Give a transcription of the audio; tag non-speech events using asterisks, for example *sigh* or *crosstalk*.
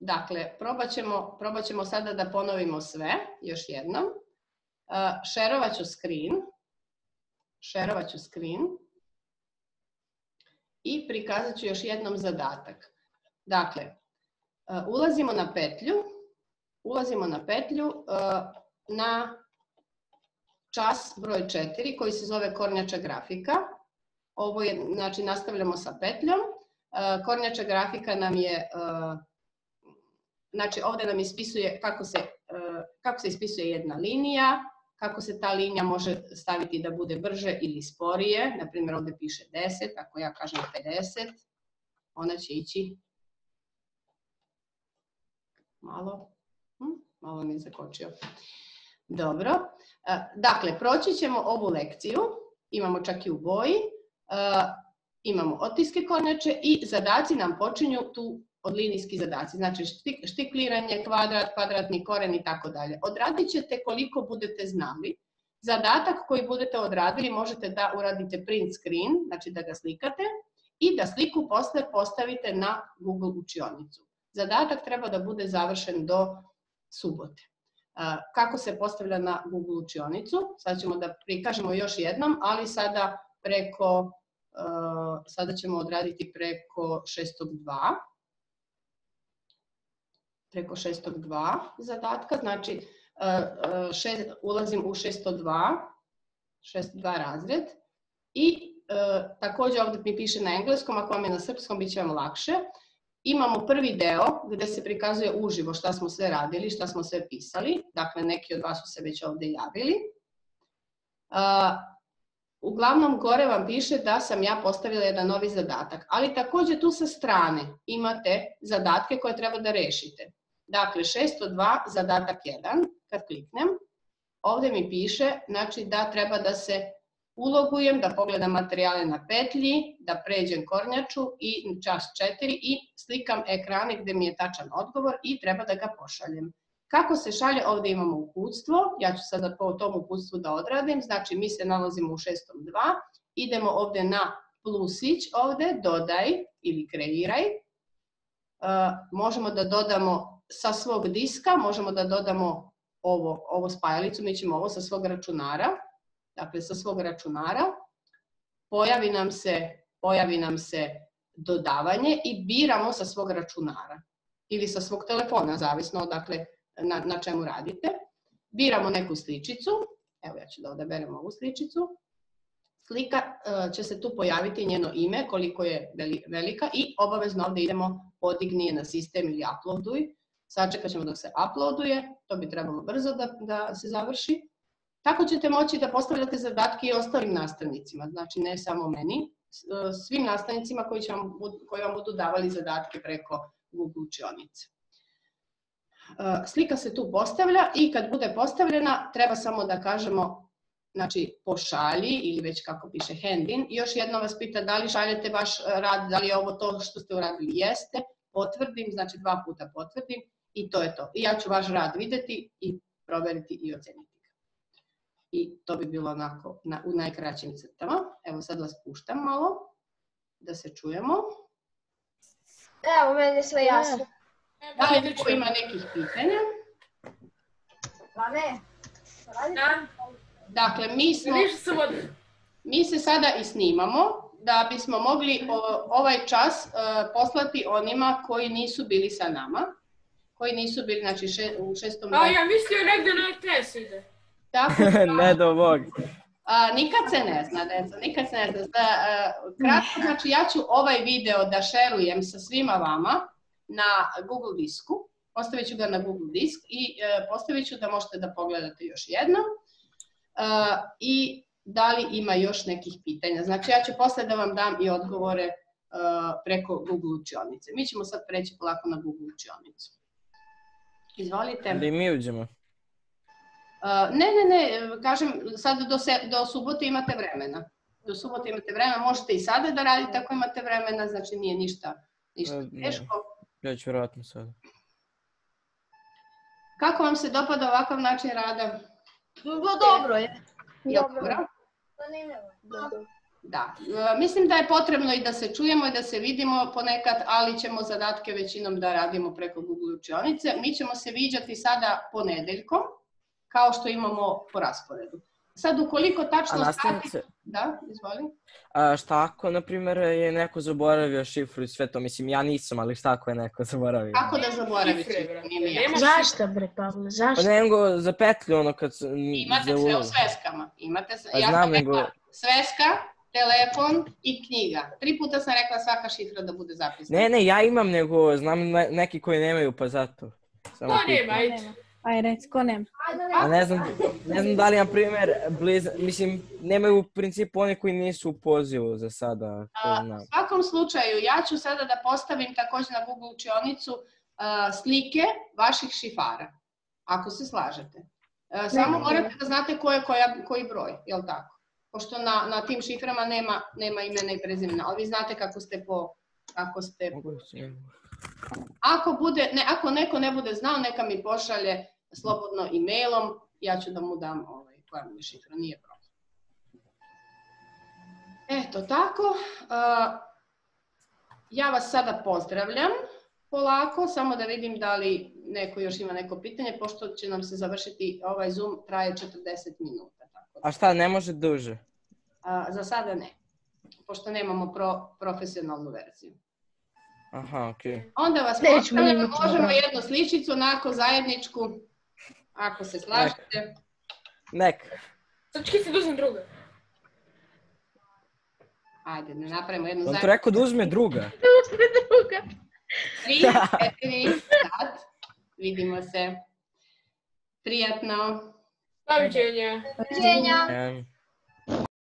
Dakle, probat ćemo, probat ćemo sada da ponovimo sve, još jednom. Uh, šerovat ću screen. Šerovat ću screen. I prikazat ću još jednom zadatak. Dakle, uh, ulazimo na petlju. Ulazimo na petlju uh, na čas broj 4 koji se zove kornjača grafika. Ovo je, znači, nastavljamo sa petljom. Kornjača grafika nam je Znači, ovde nam ispisuje kako se, e, kako se ispisuje jedna linija, kako se ta linija može staviti da bude brže ili sporije. Naprimjer, ovde piše 10, ako ja kažem 50, ona će ići malo, hm, malo mi je zakočio. Dobro. E, dakle, proći ćemo ovu lekciju, imamo čak i u boji, e, imamo otiske kornjače i zadaci nam počinju tu od linijski zadaci, znači štikliranje, kvadrat, kvadratni koren i tako dalje. Odradit ćete koliko budete znali. Zadatak koji budete odradili možete da uradite print screen, znači da ga slikate, i da sliku posle postavite na Google učionicu. Zadatak treba da bude završen do subote. Kako se postavlja na Google učionicu? Sad ćemo da prikažemo još jednom, ali sada preko, sada ćemo odraditi preko 602 preko 602 zadatka, znači e, e, šest, ulazim u 602, 602 razred i e, takođe ovde mi piše na engleskom, ako vam je na srpskom bit će vam lakše. Imamo prvi deo gde se prikazuje uživo šta smo sve radili, šta smo sve pisali, dakle neki od vas su se već ovde javili. Uglavnom, gore vam piše da sam ja postavila jedan novi zadatak, ali takođe tu sa strane imate zadatke koje treba da rešite. Dakle, 602, zadatak 1, kad kliknem, ovde mi piše znači, da treba da se ulogujem, da pogledam materijale na petlji, da pređem kornjaču i čas 4 i slikam ekrane gde mi je tačan odgovor i treba da ga pošaljem. Kako se šalje, ovde imamo uputstvo, ja ću sada po tom uputstvu da odradim, znači mi se nalazimo u 602, idemo ovde na plusić, ovde dodaj ili kreiraj, Uh, možemo da dodamo sa svog diska možemo da dodamo ovo, ovo spajalicu, mi ćemo ovo sa svog računara, dakle sa svog računara, pojavi nam se, pojavi nam se dodavanje i biramo sa svog računara ili sa svog telefona, zavisno dakle, na, na čemu radite. Biramo neku sličicu, evo ja ću da odaberem ovu sličicu, slika e, će se tu pojaviti njeno ime, koliko je velika i obavezno ovde idemo podigni je na sistem ili uploaduj sačekat ćemo dok se uploaduje, to bi trebalo brzo da, da se završi. Tako ćete moći da postavljate zadatke i ostalim nastavnicima, znači ne samo meni, svim nastavnicima koji, će vam, koji vam budu davali zadatke preko Google učionice. Slika se tu postavlja i kad bude postavljena treba samo da kažemo znači pošalji ili već kako piše hand in. Još jedno vas pita da li šaljete vaš rad, da li je ovo to što ste uradili jeste, potvrdim, znači dva puta potvrdim I to je to. I ja ću vaš rad videti i proveriti i oceniti ga. I to bi bilo onako na, u najkraćim crtama. Evo sad vas puštam malo da se čujemo. Evo, meni je sve jasno. Da li neko ima nekih pitanja? Pa ne. Da. Dakle, mi smo... Mi se sada i snimamo da bismo mogli ovaj čas e, poslati onima koji nisu bili sa nama koji nisu bili znači, še, u šestom... A ja mislio negde na RTS ide. Tako *laughs* da, ne do Bog. A, nikad se ne zna, deca, nikad se ne zna. Da, a, kratko, znači ja ću ovaj video da šerujem sa svima vama na Google disku. Postavit ću ga na Google disk i e, postavit ću da možete da pogledate još jednom. E, I da li ima još nekih pitanja. Znači ja ću posle da vam dam i odgovore e, preko Google učionice. Mi ćemo sad preći polako na Google učionicu. Izvolite. Da i mi uđemo. Uh, ne, ne, ne, kažem, sad do, se, do subote imate vremena. Do subote imate vremena, možete i sada da radite ako imate vremena, znači nije ništa, ništa uh, teško. Ja ću vratno sada. Kako vam se dopada ovakav način rada? Dobro je. Je dobro? Zanimljivo. Da, E, mislim da je potrebno i da se čujemo i da se vidimo ponekad, ali ćemo zadatke većinom da radimo preko Google učionice. Mi ćemo se viđati sada ponedeljkom, kao što imamo po rasporedu. Sad, ukoliko A tačno sati... nastavnice, Da, izvoli. a šta ako, na primjer, je neko zaboravio šifru i sve to? Mislim, ja nisam, ali šta ako je neko zaboravio? Kako da nema jasno. Zašto bre, Pavle, Pa zašto? ne nego za petlju, ono, kad... Imate za sve u sveskama. Imate sve. Pa ja znam, nego- sveska, telefon i knjiga. Tri puta sam rekla svaka šifra da bude zapisana. Ne, ne, ja imam, nego znam ne- neki koji nemaju, pa zato. Samo Ko nema, ajde. Aj, reci, ko nema? A ne znam, ne znam da li, na primjer, bliz... Mislim, nemaju u principu oni koji nisu u pozivu za sada, A. U svakom slučaju, ja ću sada da postavim također na Google učionicu a, slike vaših šifara, ako se slažete. A, samo Ne. morate da znate ko je koja, koji broj, jel tako? Pošto na, na tim šiframa nema, nema imena i prezimena, ali vi znate kako ste po... Ako ste Mogu se- Ako, bude, ne, ako neko ne bude znao, neka mi pošalje slobodno e-mailom, ja ću da mu dam ovaj, koja mi je šifra, nije problem. Eto tako, ja vas sada pozdravljam polako, samo da vidim da li neko još ima neko pitanje, pošto će nam se završiti, ovaj Zoom traje 40 minuta. Da. A šta, ne može duže? A, za sada ne, pošto nemamo pro, profesionalnu verziju. Aha, okej. Onda vas imati možemo dobro. jednu sličicu, onako zajedničku, ako se slažete. Nek. Sad čekaj se duzem druga. Ajde, da napravimo jednu On to zajedničku. rekao da uzme druga. *laughs* Tri, četiri, sad. Vidimo se. Prijatno. Do widzenia. Dzienia. Em,